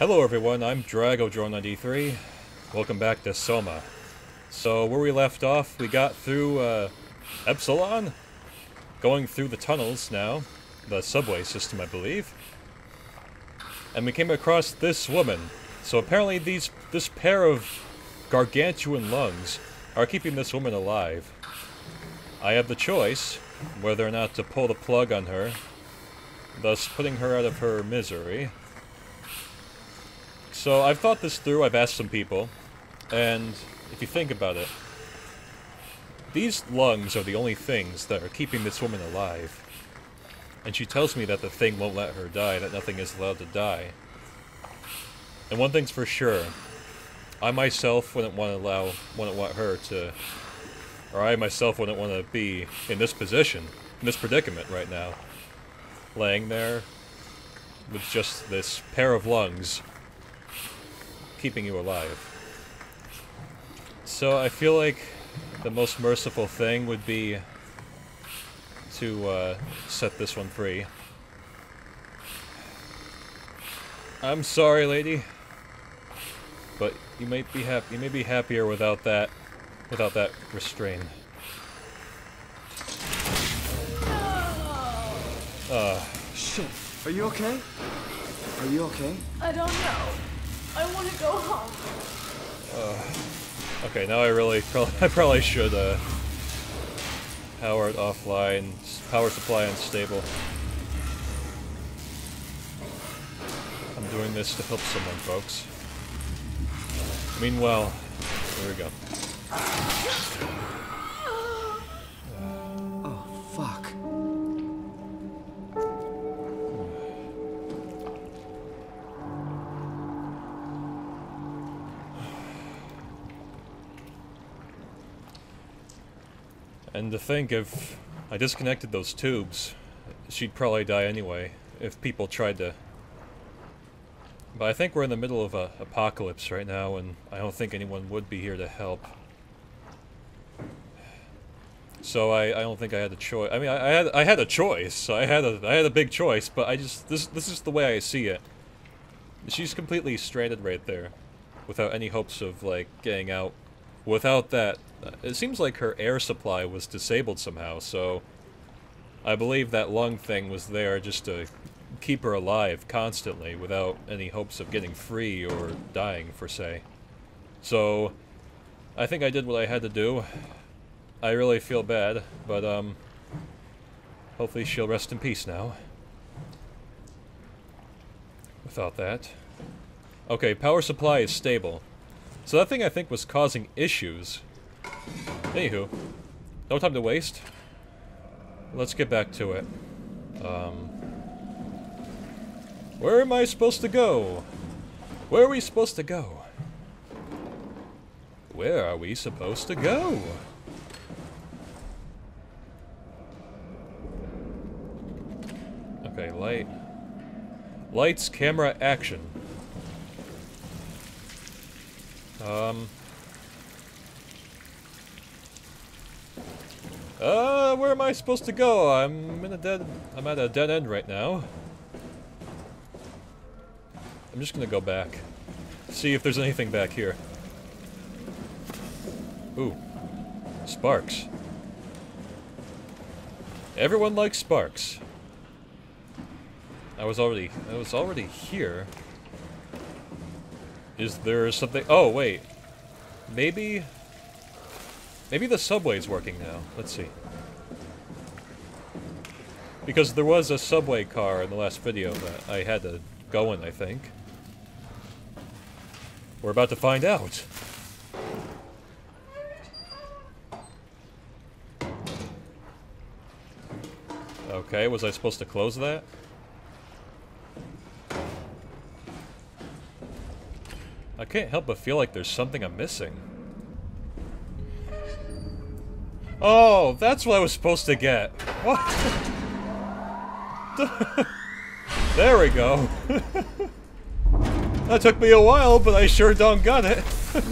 Hello everyone, I'm Drago DragoDrone93. Welcome back to Soma. So where we left off, we got through uh, Epsilon, going through the tunnels now, the subway system I believe, and we came across this woman. So apparently these this pair of gargantuan lungs are keeping this woman alive. I have the choice whether or not to pull the plug on her, thus putting her out of her misery. So I've thought this through, I've asked some people, and if you think about it, these lungs are the only things that are keeping this woman alive. And she tells me that the thing won't let her die, that nothing is allowed to die. And one thing's for sure, I myself wouldn't want to allow, wouldn't want her to, or I myself wouldn't want to be in this position, in this predicament right now. Laying there with just this pair of lungs keeping you alive. So I feel like the most merciful thing would be to uh, set this one free. I'm sorry, lady, but you might be happy. You may be happier without that, without that restraint. Uh, Shit. Are you okay? Are you okay? I don't know. I want to go home. okay, now I really, I probably should uh, power it offline, power supply unstable. I'm doing this to help someone, folks. Meanwhile, here we go. And to think if I disconnected those tubes, she'd probably die anyway if people tried to. But I think we're in the middle of a apocalypse right now, and I don't think anyone would be here to help. So I, I don't think I had a choice. I mean, I, I had I had a choice. I had a I had a big choice, but I just this this is the way I see it. She's completely stranded right there, without any hopes of like getting out. Without that, uh, it seems like her air supply was disabled somehow. So I believe that lung thing was there just to keep her alive constantly, without any hopes of getting free or dying, for say. So I think I did what I had to do. I really feel bad, but um, hopefully she'll rest in peace now. Without that. Okay, power supply is stable. So that thing I think was causing issues. Anywho, no time to waste. Let's get back to it. Um, where am I supposed to go? Where are we supposed to go? Where are we supposed to go? Okay, light. Lights, camera, action. Um. Uh, where am I supposed to go? I'm in a dead... I'm at a dead end right now. I'm just gonna go back. See if there's anything back here. Ooh. Sparks. Everyone likes sparks. I was already... I was already here. Is there something... Oh, wait. Maybe... Maybe the subway's working now. Let's see. Because there was a subway car in the last video that I had to go in, I think. We're about to find out. Okay, was I supposed to close that? I can't help but feel like there's something I'm missing. Oh, that's what I was supposed to get. What? there we go. that took me a while, but I sure don't got it.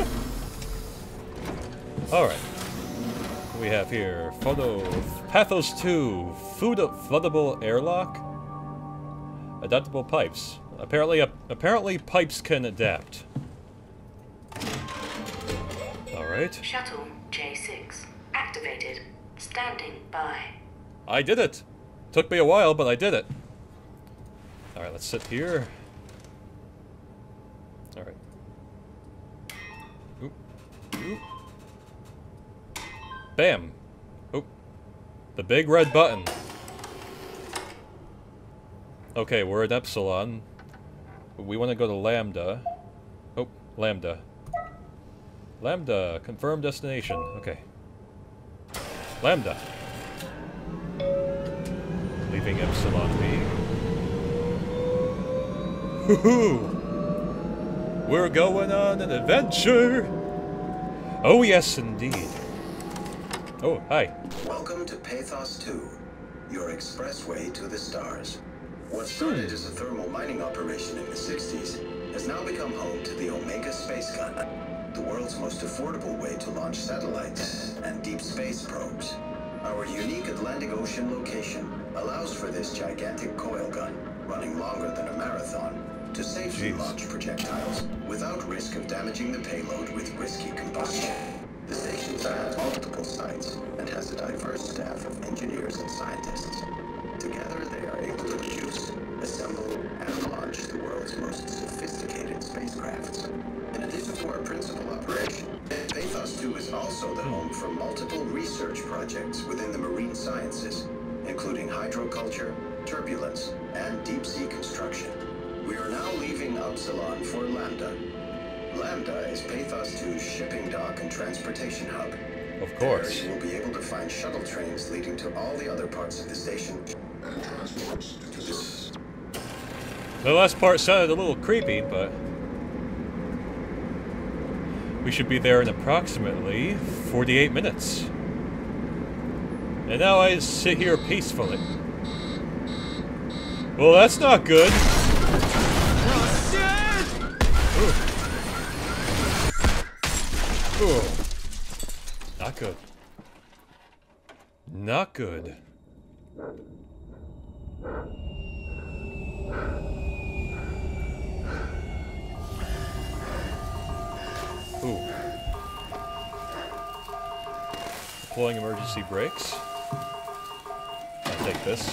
Alright. We have here photo Pathos 2 food floodable airlock adaptable pipes Apparently, uh, apparently pipes can adapt. Alright. Shuttle J6 activated. Standing by. I did it! Took me a while, but I did it. Alright, let's sit here. Alright. Oop. Oop. Bam! Oop. The big red button. Okay, we're at Epsilon. We want to go to Lambda. Oh, Lambda. Lambda, confirm destination. Okay. Lambda. Leaving Epsilon B. Woohoo! We're going on an adventure! Oh yes, indeed. Oh, hi. Welcome to Pathos 2, your expressway to the stars. What hmm. started as a thermal mining operation in the 60s has now become home to the Omega Space Gun, the world's most affordable way to launch satellites and deep space probes. Our unique Atlantic Ocean location allows for this gigantic coil gun, running longer than a marathon, to safely Jeez. launch projectiles without risk of damaging the payload with risky combustion. The station spans multiple sites and has a diverse staff of engineers and scientists. Together, they are able to produce, assemble, and launch the world's most sophisticated spacecrafts. Principal operation, Pathos 2 is also the home for multiple research projects within the marine sciences, including hydroculture, turbulence, and deep sea construction. We are now leaving Upsilon for Lambda. Lambda is Pathos 2's shipping dock and transportation hub. Of course. There, you will be able to find shuttle trains leading to all the other parts of the station. And transports to this. The last part sounded a little creepy, but... We should be there in approximately 48 minutes. And now I sit here peacefully. Well, that's not good. Ooh. Ooh. Not good. Not good. Deploying emergency brakes. I'll take this.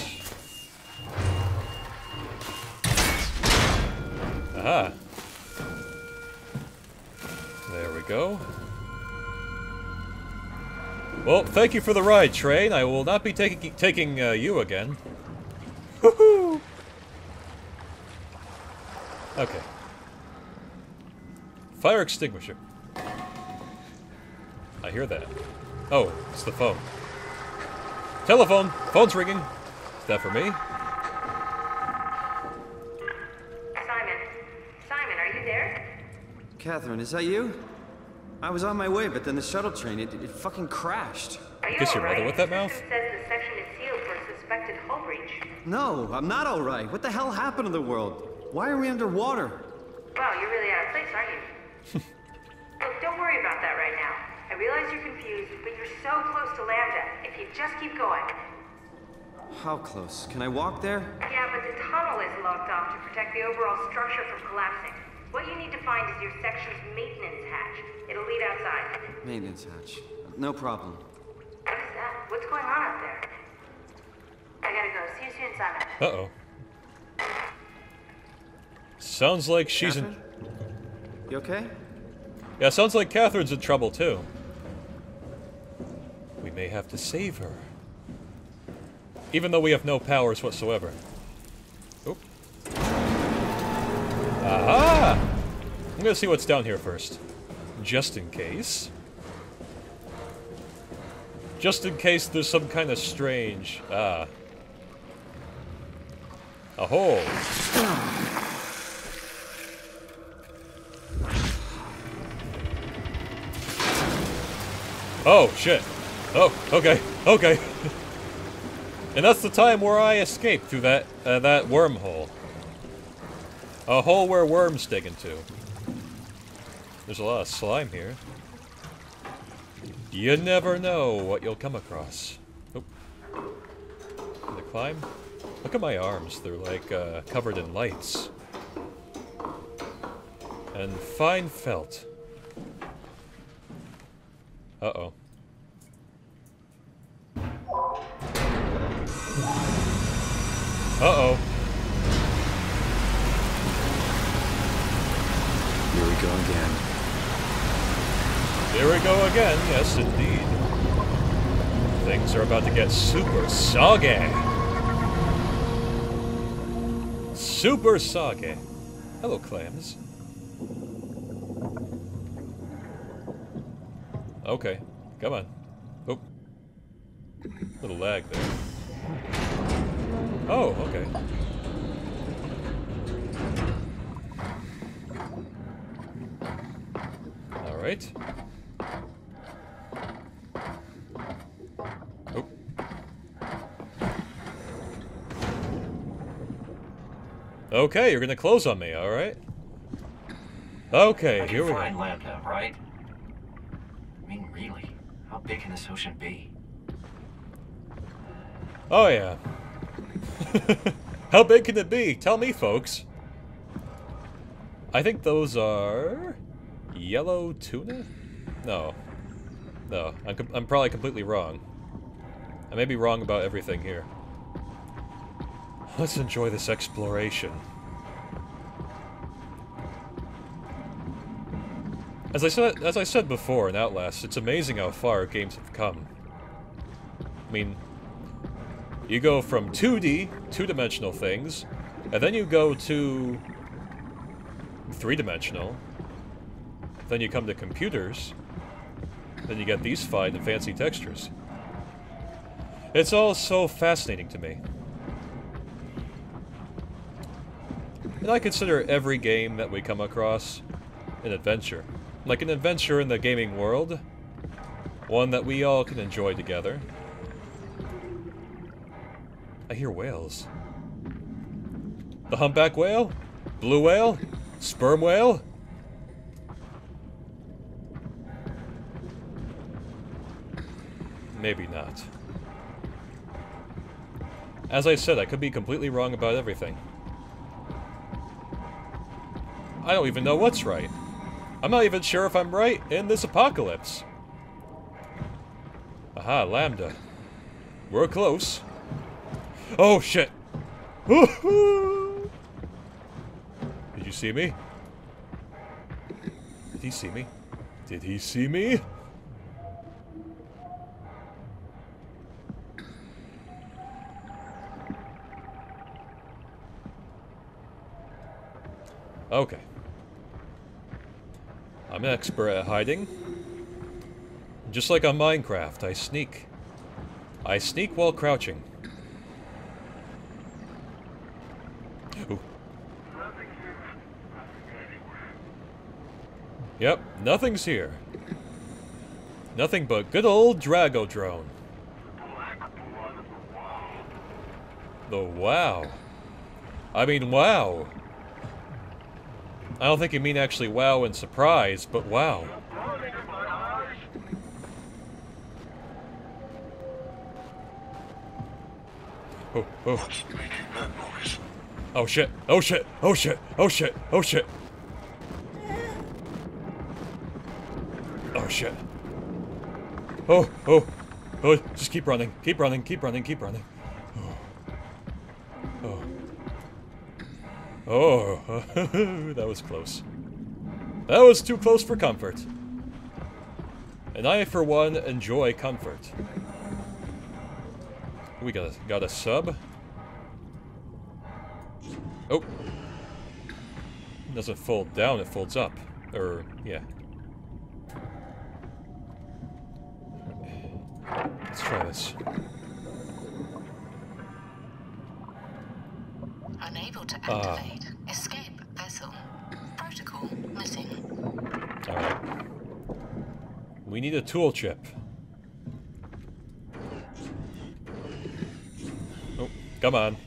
Aha. There we go. Well, thank you for the ride, train. I will not be taking taking uh, you again. Woohoo! Okay. Fire extinguisher. I hear that. Oh, it's the phone. Telephone! Phone's ringing. Is that for me? Simon. Simon, are you there? Catherine, is that you? I was on my way, but then the shuttle train, it, it fucking crashed. Are you Kiss your alright? mother with that The mouth? says the section is sealed for suspected hull breach. No, I'm not alright. What the hell happened to the world? Why are we underwater? Wow, you're really so close to Lambda. If you just keep going. How close? Can I walk there? Yeah, but the tunnel is locked off to protect the overall structure from collapsing. What you need to find is your section's maintenance hatch. It'll lead outside. Maintenance hatch. No problem. What is that? What's going on out there? I gotta go. See you soon, Simon. Uh-oh. Sounds like she's in... Catherine? You okay? Yeah, sounds like Catherine's in trouble, too. May have to save her. Even though we have no powers whatsoever. Oop. Aha! I'm gonna see what's down here first. Just in case. Just in case there's some kind of strange... Ah. A hole. Oh, shit. Oh, okay, okay. and that's the time where I escaped through that, uh, that wormhole. A hole where worms dig into. There's a lot of slime here. You never know what you'll come across. Oh. Can I climb? Look at my arms. They're like, uh, covered in lights. And fine felt. Uh-oh. Uh-oh. Here we go again. Here we go again, yes indeed. Things are about to get super soggy. Super soggy. Hello, clams. Okay, come on. Oh. Little lag there. Oh, okay. Alright. Oh. Okay, you're gonna close on me, alright? Okay, here we find go. Lambda, right? I mean, really, how big can this ocean be? Oh, yeah. How big can it be? Tell me, folks. I think those are... Yellow tuna? No. No, I'm, I'm probably completely wrong. I may be wrong about everything here. Let's enjoy this exploration. As I said, as I said before in Outlast, it's amazing how far games have come. I mean, you go from 2D, two-dimensional things, and then you go to three-dimensional. Then you come to computers. Then you get these fine and fancy textures. It's all so fascinating to me. And I consider every game that we come across an adventure. Like an adventure in the gaming world. One that we all can enjoy together. I hear whales. The humpback whale? Blue whale? Sperm whale? Maybe not. As I said, I could be completely wrong about everything. I don't even know what's right. I'm not even sure if I'm right in this apocalypse. Aha, Lambda. We're close. Oh, shit. Did you see me? Did he see me? Did he see me? Okay. I'm an expert at hiding. Just like on Minecraft, I sneak. I sneak while crouching. Yep, nothing's here. Nothing but good old Drago drone. The wow. I mean, wow. I don't think you mean actually wow and surprise, but wow. Oh, oh. Oh shit, oh shit, oh shit, oh shit, oh shit. Oh shit. Oh, oh, oh, just keep running, keep running, keep running, keep running. Oh. Oh, oh. that was close. That was too close for comfort. And I, for one, enjoy comfort. We got a, got a sub. Oh. Doesn't fold down, it folds up. Or, yeah. Try this. Unable to Ah. activate. Escape vessel. Protocol missing. Alright. We need a tool chip. Oh, come on.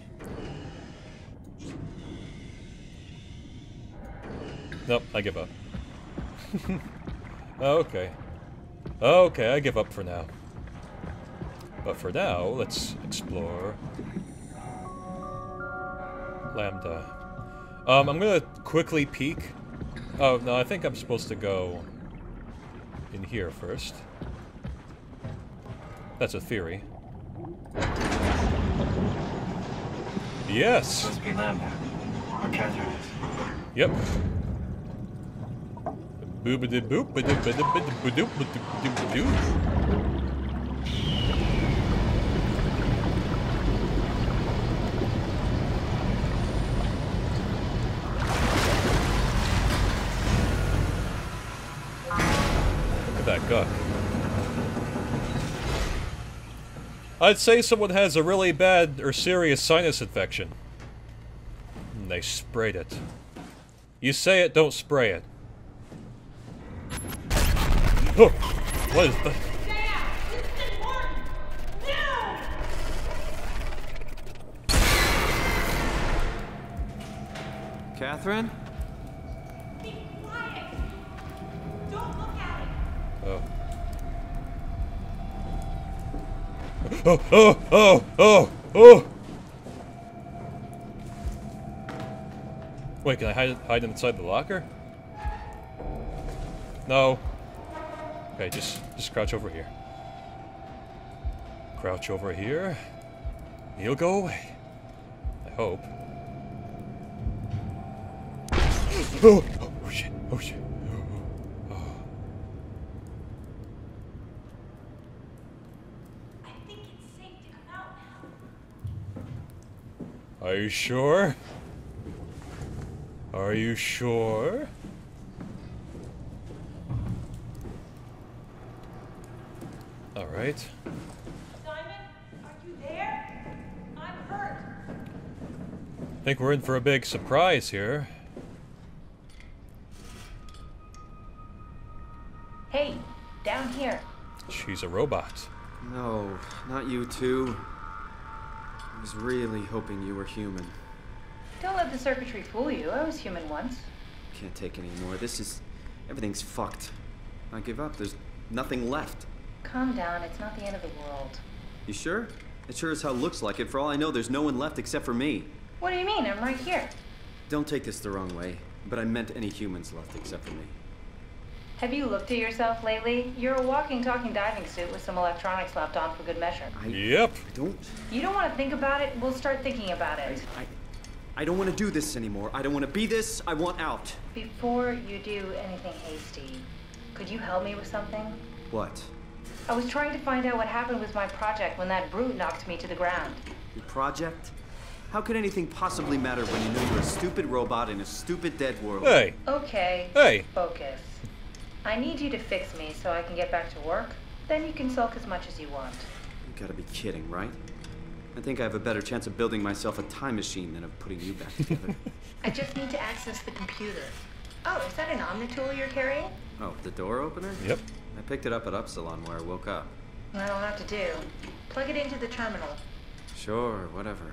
Nope, I give up. okay. Okay, I give up for now. But for now, let's explore Lambda. Um, I'm gonna quickly peek Oh, no, I think I'm supposed to go in here first. That's a theory. Yes! To be Lambda. Where Catherine is. Yep. Boobity boop, ba doop ba doop ba doop ba doop ba doop ba doop. Look guck. I'd say someone has a really bad or serious sinus infection. And they sprayed it. You say it, don't spray it. Oh, what is that? Catherine? Oh, oh, oh, oh, oh! Wait, can I hide, hide inside the locker? No. Okay, just, just crouch over here. Crouch over here. He'll go away. I hope. Oh, oh shit, oh shit. I think it's safe to come out now. Are you sure? Are you sure? Alright. Simon, are you there? I'm hurt. I Think we're in for a big surprise here. Hey, down here. She's a robot. No, not you too. I was really hoping you were human. Don't let the circuitry fool you. I was human once. Can't take any more. This is. Everything's fucked. I give up. There's nothing left. Calm down. It's not the end of the world. You sure? It sure as hell looks like it. For all I know, there's no one left except for me. What do you mean? I'm right here. Don't take this the wrong way, but I meant any humans left except for me. Have you looked at yourself lately? You're a walking, talking diving suit with some electronics slapped on for good measure. I, Yep. I don't. You don't want to think about it? We'll start thinking about I, it. I, I don't want to do this anymore. I don't want to be this. I want out. Before you do anything hasty, could you help me with something? What? I was trying to find out what happened with my project when that brute knocked me to the ground. Your project? How could anything possibly matter when you know you're a stupid robot in a stupid dead world? Hey. Okay. Hey. Focus. I need you to fix me so I can get back to work. Then you can sulk as much as you want. You gotta be kidding, right? I think I have a better chance of building myself a time machine than of putting you back together. I just need to access the computer. Oh, is that an Omnitool you're carrying? oh, the door opener? Yep. I picked it up at Upsilon where I woke up. That'll have to do. Plug it into the terminal. Sure, whatever.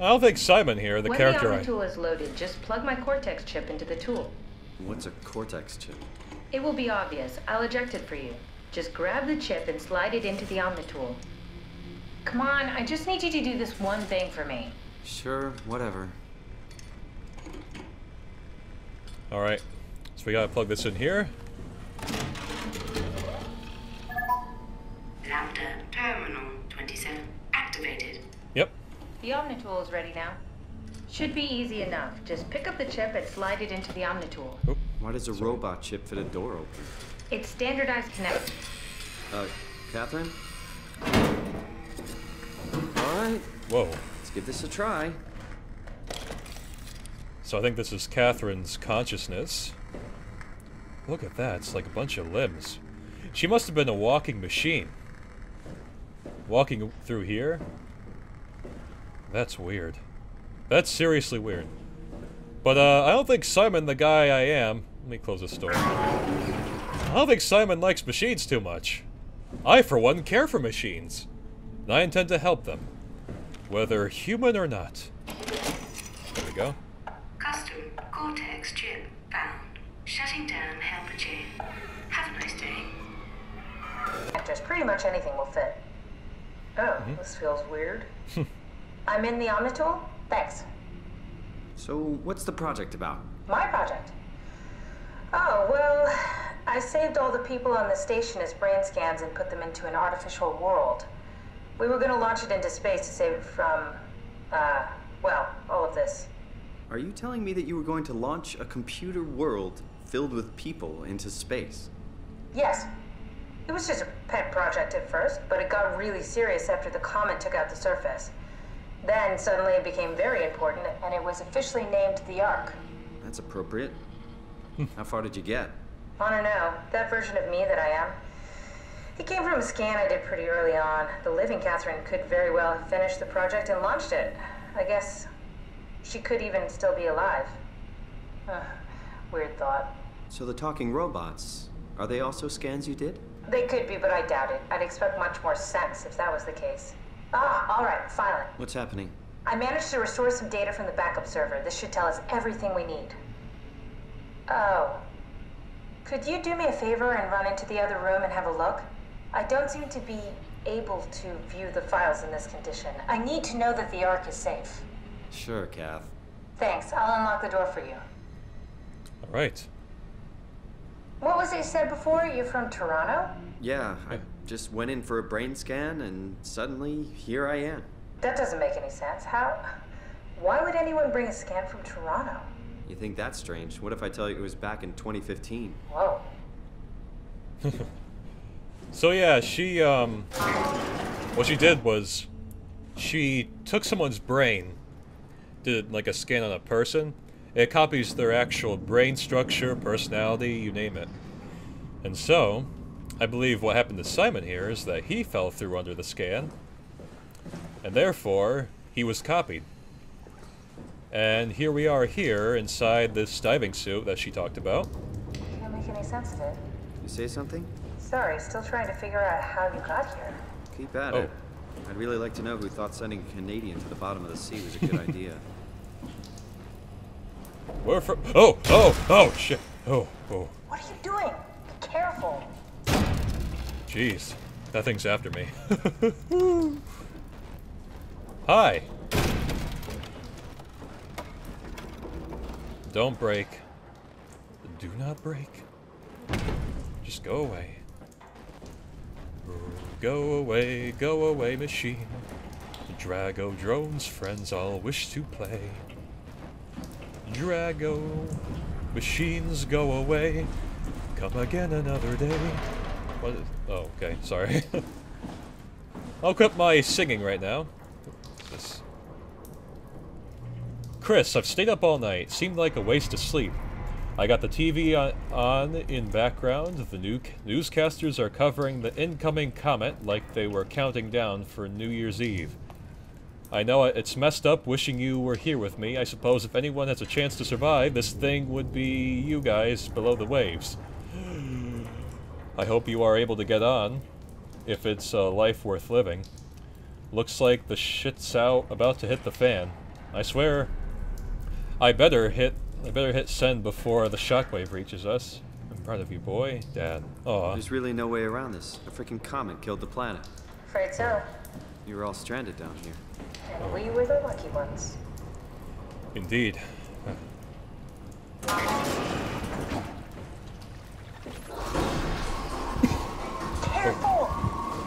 I don't think Simon here, the when character the I... Omnitool is loaded, just plug my Cortex chip into the tool. What's a Cortex chip? It will be obvious. I'll eject it for you. Just grab the chip and slide it into the Omnitool. Come on, I just need you to do this one thing for me. Sure, whatever. Alright. So we gotta plug this in here. Lambda Terminal 27 activated. Yep. The Omnitool is ready now. Should be easy enough. Just pick up the chip and slide it into the Omnitool. Oop. Why does a robot chip fit a door open? It's standardized connect. Uh, Catherine? Alright, Whoa. let's give this a try. So I think this is Catherine's consciousness. Look at that, it's like a bunch of limbs. She must have been a walking machine. Walking through here? That's weird. That's seriously weird. But uh, I don't think Simon, the guy I am... Let me close this door. I don't think Simon likes machines too much. I, for one, care for machines. And I intend to help them. Whether human or not. There we go. Custom Cortex chip found. Shutting down helper chain. Have a nice day. Just pretty much anything will fit. Oh, this feels weird. I'm in the Omnitool? Thanks. So, what's the project about? My project. Oh, well, I saved all the people on the station as brain scans and put them into an artificial world. We were gonna launch it into space to save it from, uh, well, all of this. Are you telling me that you were going to launch a computer world filled with people into space? Yes. It was just a pet project at first, but it got really serious after the comet took out the surface. Then suddenly it became very important, and it was officially named the Ark. That's appropriate. How far did you get? I don't know. That version of me that I am. It came from a scan I did pretty early on. The living Catherine could very well have finished the project and launched it. I guess she could even still be alive. Weird thought. So, the talking robots, are they also scans you did? They could be, but I doubt it. I'd expect much more sense if that was the case. Ah, all right, finally. What's happening? I managed to restore some data from the backup server. This should tell us everything we need. Oh. Could you do me a favor and run into the other room and have a look? I don't seem to be able to view the files in this condition. I need to know that the Ark is safe. Sure, Kath. Thanks. I'll unlock the door for you. All right. What was it you said before? You're from Toronto? Yeah, I just went in for a brain scan and suddenly here I am. That doesn't make any sense. How? Why would anyone bring a scan from Toronto? You think that's strange? What if I tell you it was back in 2015? Whoa. So yeah, she um what she did was she took someone's brain, did like a scan on a person. It copies their actual brain structure, personality, you name it. And so, I believe what happened to Simon here is that he fell through under the scan, and therefore he was copied. And here we are here inside this diving suit that she talked about. Can't make any sense of it. You say something? Sorry, still trying to figure out how you got here. Keep at Oh. it. I'd really like to know who thought sending a Canadian to the bottom of the sea was a good idea. Where from? Oh, oh, oh, shit. Oh, oh, What are you doing? Be careful. Jeez. That thing's after me. Hi. Don't break. Do not break. Just go away. Go away, go away, machine. Drago drones, friends all wish to play. Drago, machines go away. Come again another day. What is, oh, okay, sorry. I'll quit my singing right now. Chris, I've stayed up all night. Seemed like a waste of sleep. I got the TV on, on in background. The new newscasters are covering the incoming comet like they were counting down for New Year's Eve. I know it's messed up wishing you were here with me. I suppose if anyone has a chance to survive, this thing would be you guys below the waves. I hope you are able to get on, if it's a life worth living. Looks like the shit's out about to hit the fan. I swear, I better hit I better hit send before the shockwave reaches us. I'm proud of you, boy. Dad. Aw. There's really no way around this. A freaking comet killed the planet. Afraid so. You were all stranded down here. And we were the lucky ones. Indeed.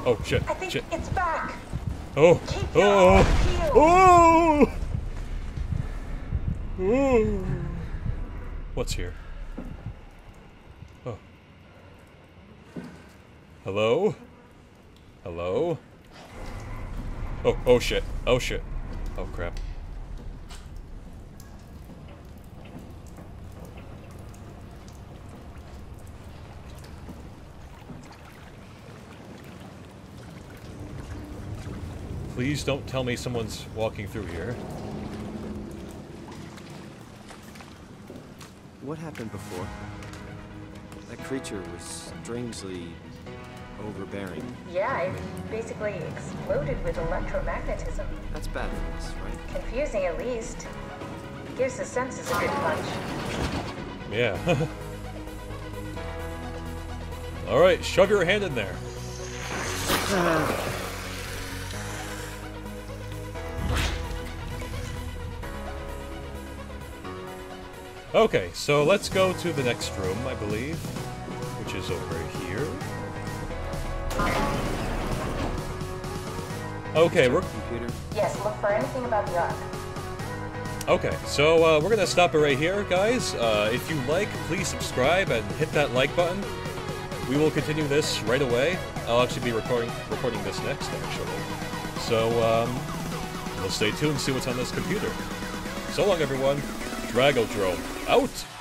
Oh, shit. I think Shit. it's back. Oh. Keep Oh. eyes. Oh. Oh. What's here? Oh. Hello? Hello? Oh, oh shit. Oh shit. Oh crap. Please don't tell me someone's walking through here. What happened before? That creature was strangely overbearing. Yeah, it basically exploded with electromagnetism. That's bad for us, right? Confusing at least. Gives the senses a good punch. Yeah. Alright, shove your hand in there. Okay, so let's go to the next room, I believe, which is over here. Okay, we're Computer. Yes, look for anything about the Ark. okay. So uh, we're gonna stop it right here, guys. Uh, if you like, please subscribe and hit that like button. We will continue this right away. I'll actually be recording recording this next, actually. So um, we'll stay tuned, see what's on this computer. So long, everyone. DragoDrone out.